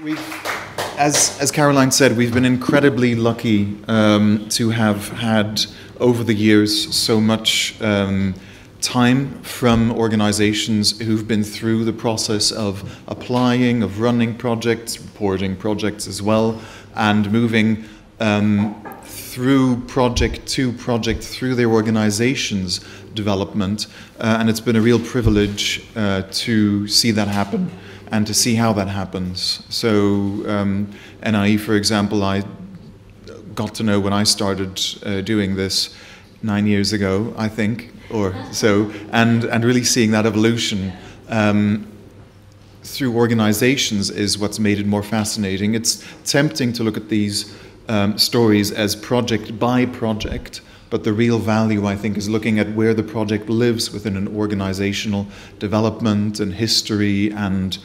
We've, as, as Caroline said, we've been incredibly lucky um, to have had over the years so much um, time from organizations who've been through the process of applying, of running projects, reporting projects as well, and moving um, through project to project through their organization's development. Uh, and it's been a real privilege uh, to see that happen and to see how that happens. So, um, NIE, for example, I got to know when I started uh, doing this nine years ago, I think, or so, and, and really seeing that evolution um, through organizations is what's made it more fascinating. It's tempting to look at these um, stories as project by project, but the real value, I think, is looking at where the project lives within an organizational development and history and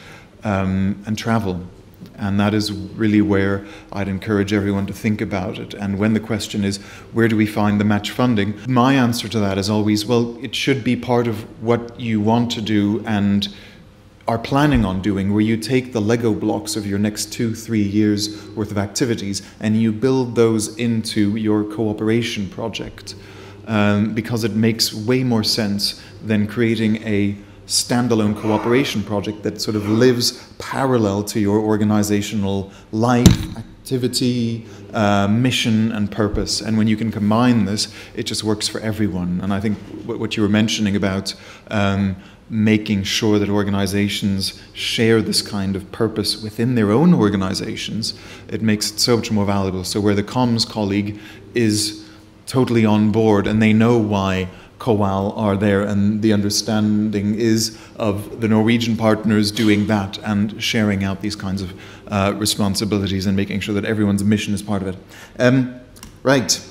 um, and travel. And that is really where I'd encourage everyone to think about it. And when the question is, where do we find the match funding? My answer to that is always, well, it should be part of what you want to do and are planning on doing, where you take the Lego blocks of your next two, three years worth of activities and you build those into your cooperation project. Um, because it makes way more sense than creating a standalone cooperation project that sort of lives parallel to your organizational life, activity, uh, mission, and purpose. And when you can combine this, it just works for everyone. And I think what you were mentioning about um, making sure that organizations share this kind of purpose within their own organizations, it makes it so much more valuable. So, where the comms colleague is totally on board and they know why COAL are there, and the understanding is of the Norwegian partners doing that and sharing out these kinds of uh, responsibilities and making sure that everyone's mission is part of it. Um, right,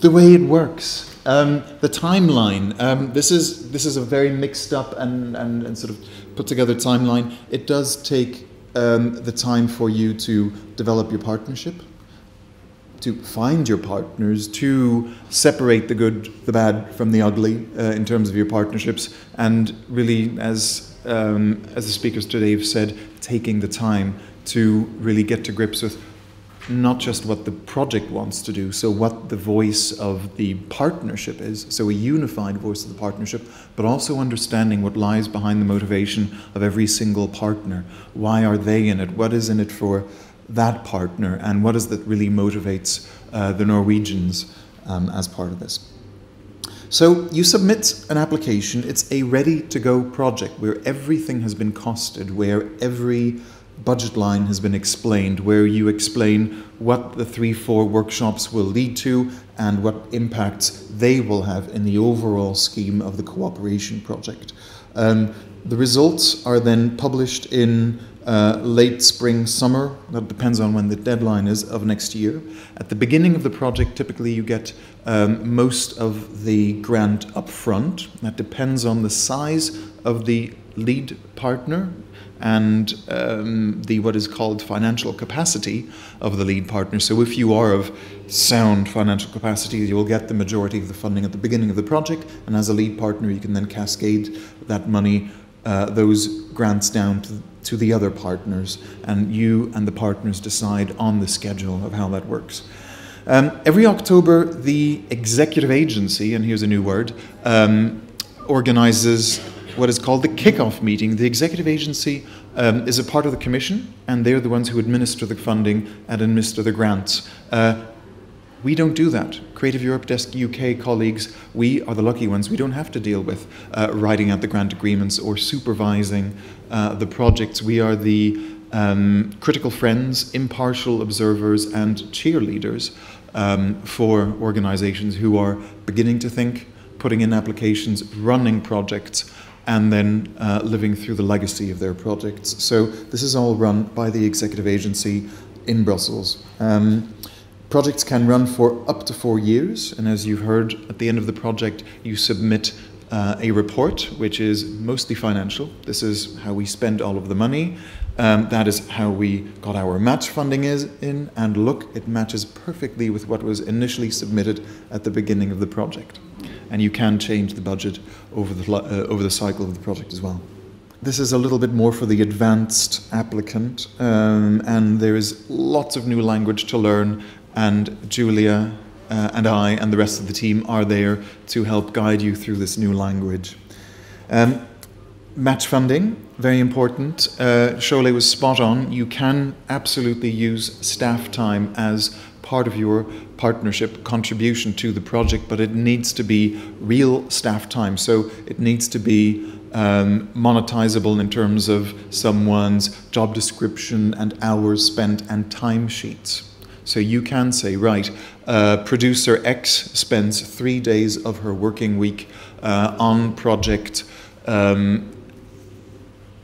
the way it works. Um, the timeline. Um, this is this is a very mixed up and, and, and sort of put together timeline. It does take um, the time for you to develop your partnership to find your partners, to separate the good, the bad from the ugly uh, in terms of your partnerships, and really, as um, as the speakers today have said, taking the time to really get to grips with not just what the project wants to do, so what the voice of the partnership is, so a unified voice of the partnership, but also understanding what lies behind the motivation of every single partner. Why are they in it? What is in it for that partner and what is that really motivates uh, the Norwegians um, as part of this. So you submit an application, it's a ready to go project where everything has been costed, where every budget line has been explained, where you explain what the three, four workshops will lead to and what impacts they will have in the overall scheme of the cooperation project. Um, the results are then published in uh, late spring, summer. That depends on when the deadline is of next year. At the beginning of the project, typically you get um, most of the grant up front. That depends on the size of the lead partner and um, the what is called financial capacity of the lead partner. So if you are of sound financial capacity, you will get the majority of the funding at the beginning of the project, and as a lead partner, you can then cascade that money, uh, those grants down to to the other partners, and you and the partners decide on the schedule of how that works. Um, every October, the executive agency, and here's a new word, um, organizes what is called the kickoff meeting. The executive agency um, is a part of the commission, and they're the ones who administer the funding and administer the grants. Uh, we don't do that. Creative Europe Desk UK colleagues, we are the lucky ones. We don't have to deal with uh, writing out the grant agreements or supervising uh, the projects. We are the um, critical friends, impartial observers, and cheerleaders um, for organizations who are beginning to think, putting in applications, running projects, and then uh, living through the legacy of their projects. So this is all run by the executive agency in Brussels. Um, Projects can run for up to four years, and as you've heard, at the end of the project, you submit uh, a report which is mostly financial. This is how we spend all of the money. Um, that is how we got our match funding is in, and look, it matches perfectly with what was initially submitted at the beginning of the project. And you can change the budget over the, uh, over the cycle of the project as well. this is a little bit more for the advanced applicant, um, and there is lots of new language to learn. And Julia uh, and I and the rest of the team are there to help guide you through this new language. Um, match funding, very important. Uh, Sholeh was spot on. You can absolutely use staff time as part of your partnership contribution to the project, but it needs to be real staff time. So it needs to be um, monetizable in terms of someone's job description and hours spent and timesheets. So you can say, right, uh, producer X spends three days of her working week uh, on project um,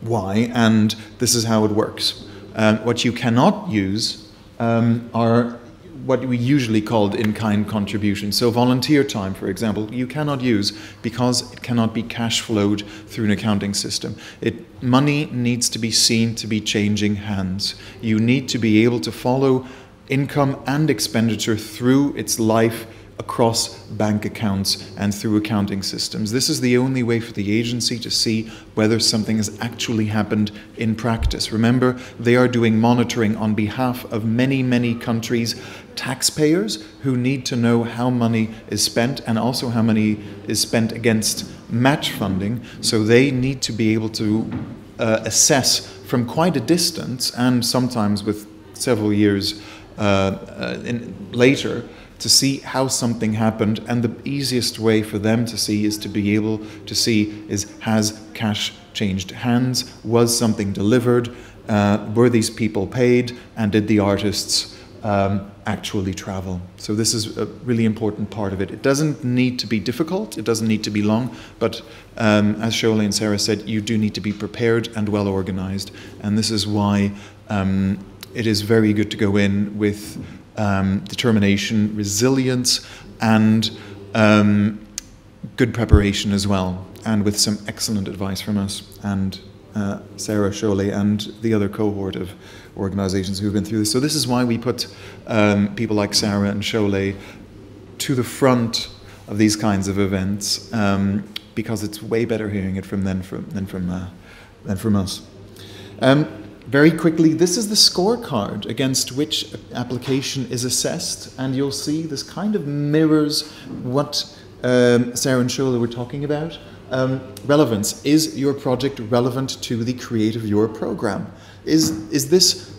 Y, and this is how it works. Um, what you cannot use um, are what we usually called in-kind contributions. So volunteer time, for example, you cannot use because it cannot be cash flowed through an accounting system. It, money needs to be seen to be changing hands. You need to be able to follow income and expenditure through its life across bank accounts and through accounting systems. This is the only way for the agency to see whether something has actually happened in practice. Remember, they are doing monitoring on behalf of many, many countries' taxpayers who need to know how money is spent and also how money is spent against match funding. So they need to be able to uh, assess from quite a distance and sometimes with several years in, later to see how something happened. And the easiest way for them to see is to be able to see is has cash changed hands? Was something delivered? Uh, were these people paid? And did the artists um, actually travel? So this is a really important part of it. It doesn't need to be difficult. It doesn't need to be long. But um, as Sholeh and Sarah said, you do need to be prepared and well organized. And this is why um, it is very good to go in with um, determination, resilience, and um, good preparation as well, and with some excellent advice from us and uh, Sarah Sholeh and the other cohort of organizations who've been through this. So this is why we put um, people like Sarah and Sholeh to the front of these kinds of events um, because it's way better hearing it from them from, than from uh, than from us. Um, very quickly, this is the scorecard against which application is assessed, and you'll see this kind of mirrors what um, Sarah and Sholeh were talking about. Um, relevance. Is your project relevant to the Creative Europe program? Is, is this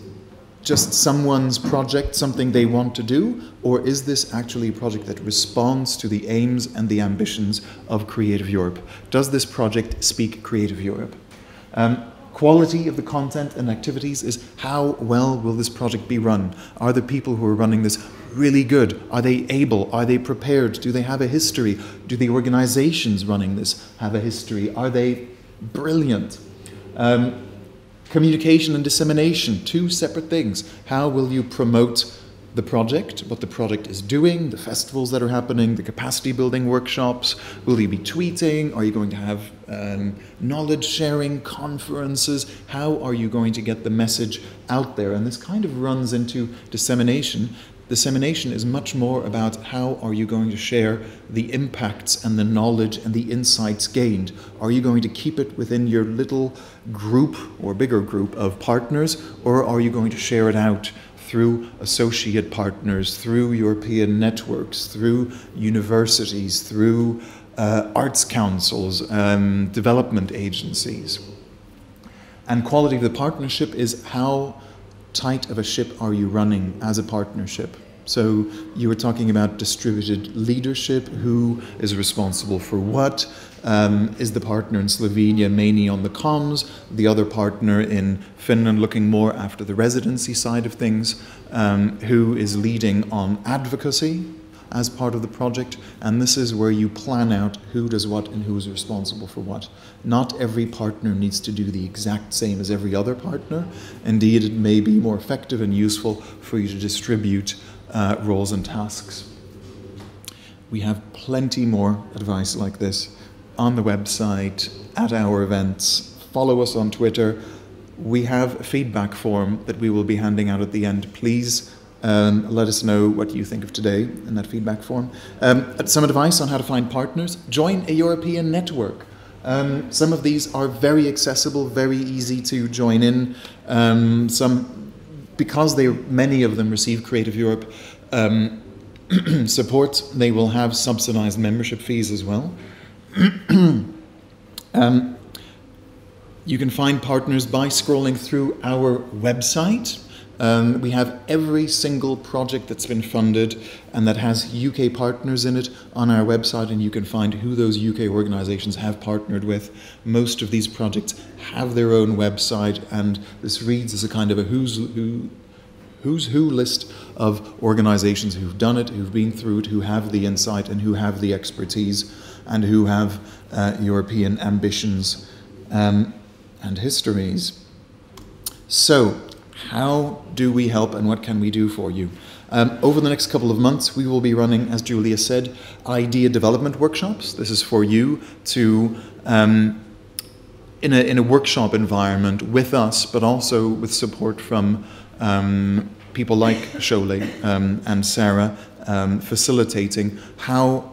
just someone's project, something they want to do, or is this actually a project that responds to the aims and the ambitions of Creative Europe? Does this project speak Creative Europe? Um, quality of the content and activities is how well will this project be run? Are the people who are running this really good? Are they able? Are they prepared? Do they have a history? Do the organizations running this have a history? Are they brilliant? Um, communication and dissemination, two separate things. How will you promote the project, what the project is doing, the festivals that are happening, the capacity building workshops? Will you be tweeting? Are you going to have um, knowledge sharing conferences? How are you going to get the message out there? And this kind of runs into dissemination. Dissemination is much more about how are you going to share the impacts and the knowledge and the insights gained. Are you going to keep it within your little group or bigger group of partners, or are you going to share it out through associate partners, through European networks, through universities, through uh, arts councils, um, development agencies. And quality of the partnership is how tight of a ship are you running as a partnership? So you were talking about distributed leadership, who is responsible for what, um, is the partner in Slovenia mainly on the comms, the other partner in Finland looking more after the residency side of things, um, who is leading on advocacy as part of the project, and this is where you plan out who does what and who is responsible for what. Not every partner needs to do the exact same as every other partner. Indeed, it may be more effective and useful for you to distribute uh, roles and tasks. We have plenty more advice like this on the website, at our events. Follow us on Twitter. We have a feedback form that we will be handing out at the end. Please um, let us know what you think of today in that feedback form. Um, some advice on how to find partners. Join a European network. Um, some of these are very accessible, very easy to join in. Um, some, because they many of them receive Creative Europe um, support, they will have subsidized membership fees as well. Um, you can find partners by scrolling through our website. Um, we have every single project that's been funded and that has UK partners in it on our website, and you can find who those UK organisations have partnered with. Most of these projects have their own website, and this reads as a kind of a who's who. Who's who list of organizations who've done it, who've been through it, who have the insight and who have the expertise and who have uh, European ambitions um, and histories. So, how do we help and what can we do for you? Um, over the next couple of months, we will be running, as Julia said, idea development workshops. This is for you to, um, in, a, in a workshop environment with us, but also with support from um, people like Sholeh um, and Sarah, um, facilitating how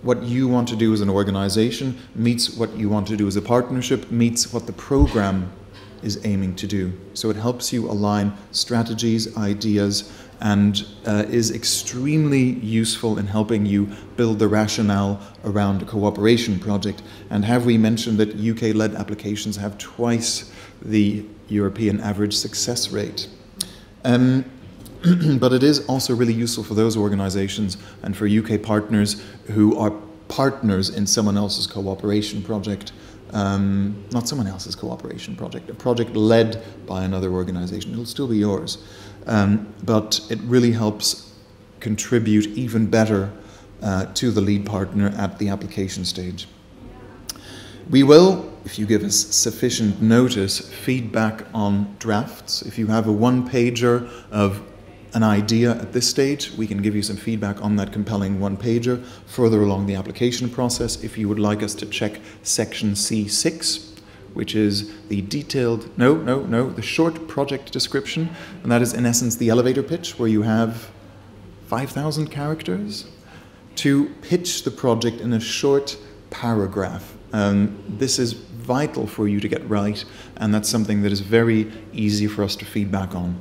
what you want to do as an organization meets what you want to do as a partnership, meets what the program is aiming to do. So it helps you align strategies, ideas, and uh, is extremely useful in helping you build the rationale around a cooperation project. And have we mentioned that UK led applications have twice the European average success rate? Um, but it is also really useful for those organizations and for UK partners who are partners in someone else's cooperation project um, not someone else's cooperation project, a project led by another organization. It'll still be yours. Um, but it really helps contribute even better uh, to the lead partner at the application stage. We will, if you give us sufficient notice, feedback on drafts. If you have a one pager of an idea at this stage, we can give you some feedback on that compelling one pager further along the application process. If you would like us to check section C6, which is the detailed, no, no, no, the short project description, and that is in essence the elevator pitch where you have 5,000 characters to pitch the project in a short paragraph. Um, this is vital for you to get right, and that's something that is very easy for us to feedback on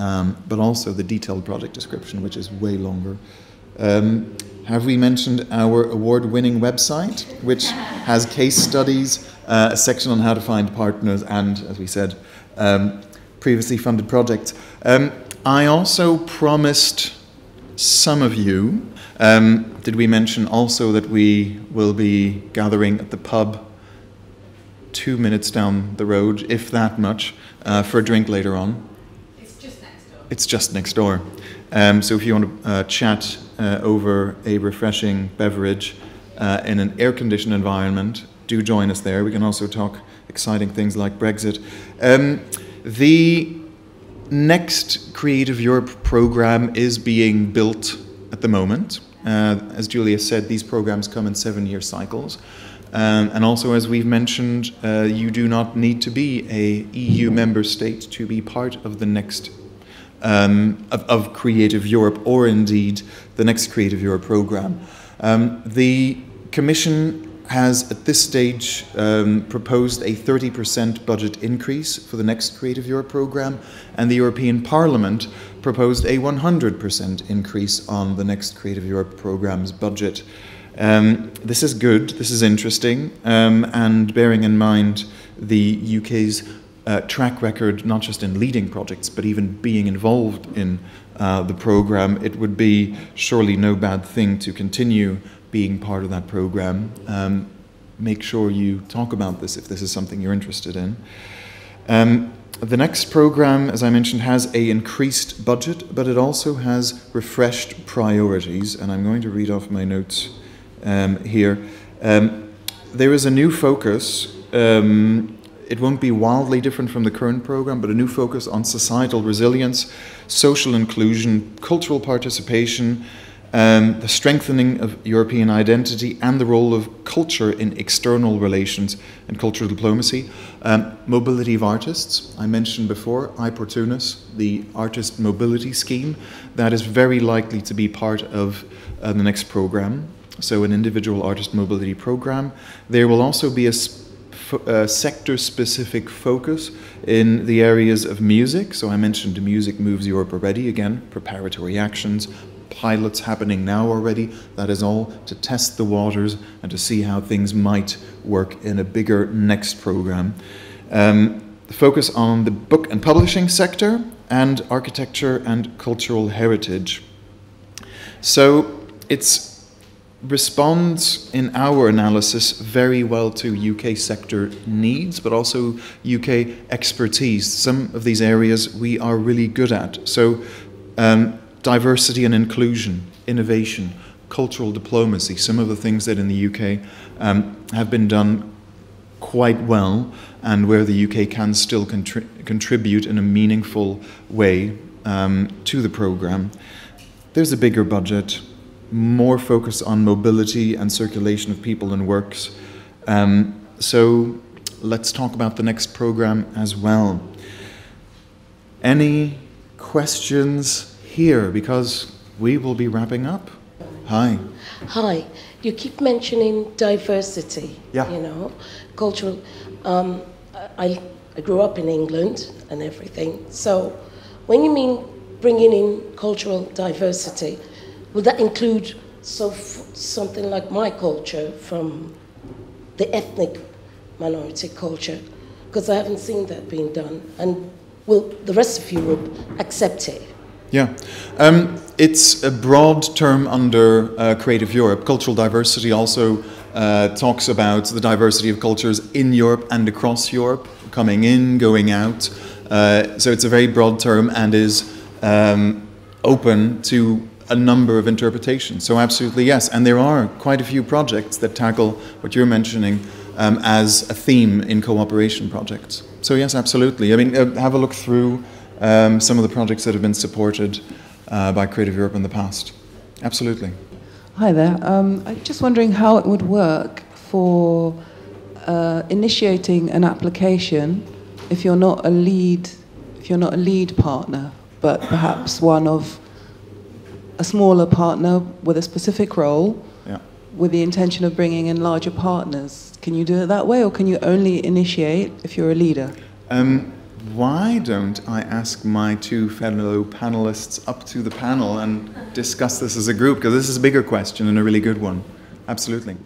um, but also the detailed project description, which is way longer. Um, have we mentioned our award winning website, which has case studies, uh, a section on how to find partners, and, as we said, um, previously funded projects? Um, I also promised some of you, um, did we mention also that we will be gathering at the pub two minutes down the road, if that much, uh, for a drink later on? It's just next door. Um, so if you want to uh, chat uh, over a refreshing beverage uh, in an air-conditioned environment, do join us there. We can also talk exciting things like Brexit. Um, the next Creative Europe program is being built at the moment. Uh, as Julia said, these programs come in seven-year cycles. Um, and also, as we've mentioned, uh, you do not need to be a EU member state to be part of the next um, of, of, Creative Europe or indeed the next Creative Europe program. Um, the Commission has at this stage um, proposed a 30% budget increase for the next Creative Europe program, and the European Parliament proposed a 100% increase on the next Creative Europe programme's budget. Um, this is good, this is interesting, um, and bearing in mind the UK's uh, track record, not just in leading projects, but even being involved in uh, the program, it would be surely no bad thing to continue being part of that program. Um, make sure you talk about this if this is something you're interested in. Um, the next program, as I mentioned, has a increased budget, but it also has refreshed priorities, and I'm going to read off my notes um, here. Um, there is a new focus um, it won't be wildly different from the current program, but a new focus on societal resilience, social inclusion, cultural participation, um, the strengthening of European identity, and the role of culture in external relations and cultural diplomacy. Um, mobility of artists, I mentioned before, iPortunus, the artist mobility scheme, that is very likely to be part of uh, the next program. so an individual artist mobility program. There will also be a, a sector specific focus in the areas of music. So I mentioned Music Moves Europe already, again, preparatory actions, pilots happening now already. That is all to test the waters and to see how things might work in a bigger next program. Um, focus on the book and publishing sector and architecture and cultural heritage. So it's responds in our analysis very well to UK sector needs, but also UK expertise. Some of these areas we are really good at. So, um, diversity and inclusion, innovation, cultural diplomacy, some of the things that in the UK um, have been done quite well and where the UK can still contri contribute in a meaningful way um, to the programme. There's a bigger budget, more focus on mobility and circulation of people and works. Um, so let's talk about the next programme as well. Any questions here? Because we will be wrapping up. Hi. Hi. You keep mentioning diversity. Yeah. You know, cultural. Um, I, I grew up in England and everything. So, when you mean bringing in cultural diversity, would that include so something like my culture from the ethnic minority culture? Because I haven't seen that being done. And will the rest of Europe accept it? Yeah, um, it's a broad term under uh, Creative Europe. Cultural diversity also uh, talks about the diversity of cultures in Europe and across Europe, coming in, going out. Uh, so it's a very broad term and is um, open to a number of interpretations. So absolutely yes, and there are quite a few projects that tackle what you're mentioning um, as a theme in cooperation projects. So yes, absolutely. I mean, uh, have a look through um, some of the projects that have been supported uh, by Creative Europe in the past. Absolutely. Hi there. Um, I'm just wondering how it would work for uh, initiating an application if you're not a lead, if you're not a lead partner, but perhaps one of a smaller partner with a specific role, yeah. with the intention of bringing in larger partners. Can you do it that way, or can you only initiate if you're a leader? Um, why don't I ask my two fellow panelists up to the panel and discuss this as a group? Because this is a bigger question and a really good one. Absolutely.